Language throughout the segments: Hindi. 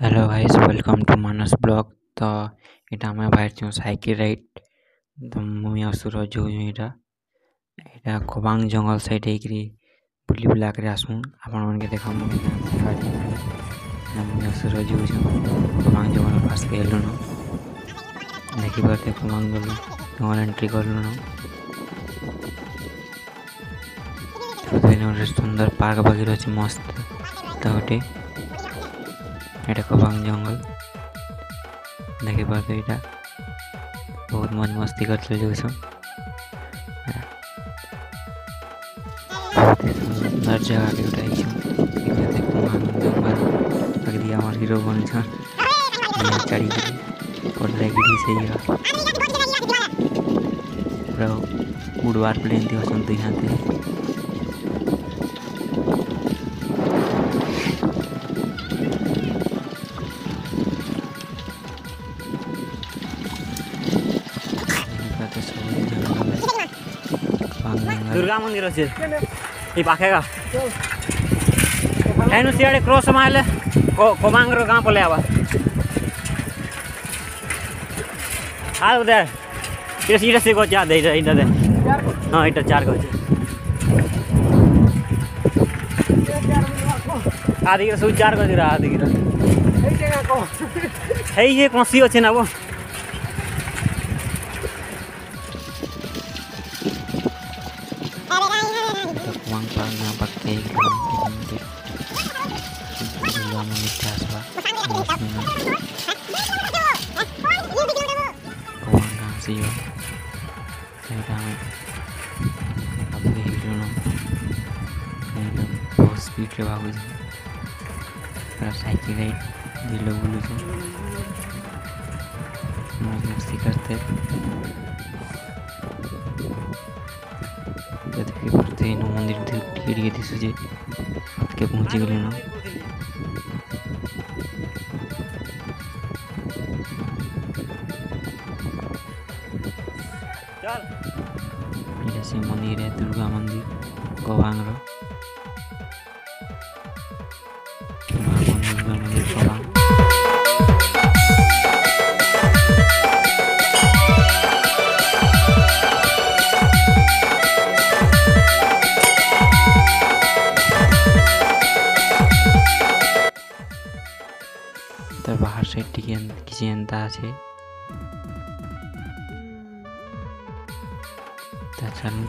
Hello guys welcome to Manas blog তো এটা আমার ভাইয়ের জন্য সাইকেল রাইড তো মুমি অসুর যোগ এটা এটা খোবাং জঙ্গল সাইড হইকি ବୁଲି ବୁଲାକରି ଆସମୁ ଆପଣମାନକେ ଦେଖାମୁ ସୂରଜ ହେଉଛୁ କୁମାଙ୍ଗ ଜଙ୍ଗଲ ଫାଷ୍ଟ ହେଲୁଣୁ ଦେଖିପାରୁଥିବେ କୁମାଙ୍ଗ ଜଙ୍ଗଲ ଜଙ୍ଗଲ ଏଣ୍ଟ୍ରି କଲୁଣୁ ସୁନ୍ଦର ପାର୍କ ପାଖରେ ଅଛି ମସ୍ତ ତ ଗୋଟେ ଏଇଟା ଖବାଙ୍ଗ ଜଙ୍ଗଲ ଦେଖିପାରୁଥିବେ ଏଇଟା ବହୁତ ମଜ ମସ୍ତି କରିଥିଲେ ଯାଉଛୁ ବହୁତ ହି ସୁନ୍ଦର ଜାଗାକେ ଗୋଟେ ଆଇଛୁ ଏଇଟା ଦେଖୁ ଜଙ୍ଗଲ ଆଗଦି ଆମର ହିରୋ ବନିଛନ୍ ଚାଡ଼ିକିରି ପଡ଼ିଲାକିରି ସେଇ ପୁରା ଉଡ଼ବାର ପ୍ଲେନ୍ ଦି ଅଛନ୍ତି ଦୁଇ ହାତେ दुर्गा मंदिर अच्छे ये पाखेगा हेनु सियाड़े क्रॉस माइल कोमांगर गाँव पले आवा। आ उधर इटा सीटा से गोचा दे इटा इटा हाँ इटा चार गोचा आधी रे सु चार गोचा आधी रे हे ये कोसी अछि ना वो? No saya बहुत स्पीड रे भागु साइकिल राइड दिलो बुलु करते। से इन मंदिर गिरी थी सूझे के पहुँची गलू ना? जैसे मंदिर है दुर्गा मंदिर गोवांग তার বাহার সাইড টিকে কিছু এন্তা আছে তাছাড়া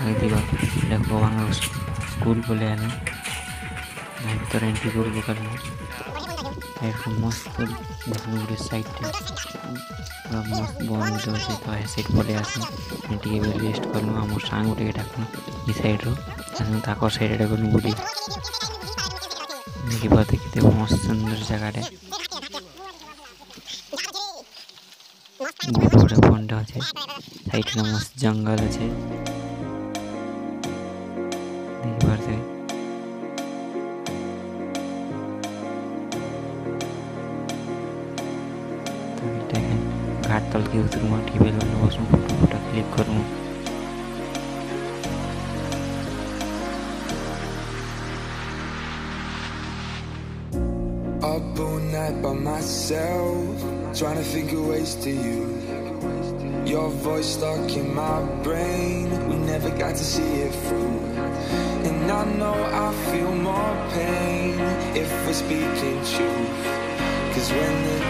আগে দিবা এটা গবাঙ্গ স্কুল বলে আনো ভিতরে এন্ট্রি করবো কারণ এরকম মস্ত দেখুন ଗୋଟେ ସାଇଡ଼୍ରେ ପୁରା ମସ୍ତ ବନ୍ଦ ଅଛି ତ ଏ ସାଇଡ଼୍ ପଳେଇ ଆସୁ ଟିକେ ବି ରେଷ୍ଟ କଲୁ ଆମର ସାଙ୍ଗ ଟିକେ ଡାକୁନ ଏ ସାଇଡ଼୍ରୁ ଆସିଲୁ ତାଙ୍କ ସାଇଡ଼୍ ଗଲୁ ବୁଲି ଦେଖିବା ଦେଖିତେ ମସ୍ତ ସୁନ୍ଦର ଜାଗାଟେ ଗୋଟେ ଗୋଟେ ବନ୍ଧ ଅଛି ସାଇଡ଼୍ରେ ମସ୍ତ ଜଙ୍ଗଲ ଅଛି ଦେଖିପାରୁଥିବେ ତ ଏଇଟା ଘାଟ ତଳକେ ଉତରମୁ ଟିକେ ବେଲ ବସମୁ ଫଟୋ ଫଟୋ କ୍ଲିକ୍ କରମୁ Up all night by myself, trying to figure ways to you. Your voice stuck in my brain, we never got to see it through. And I know I feel more pain if we're speaking truth. Cause when the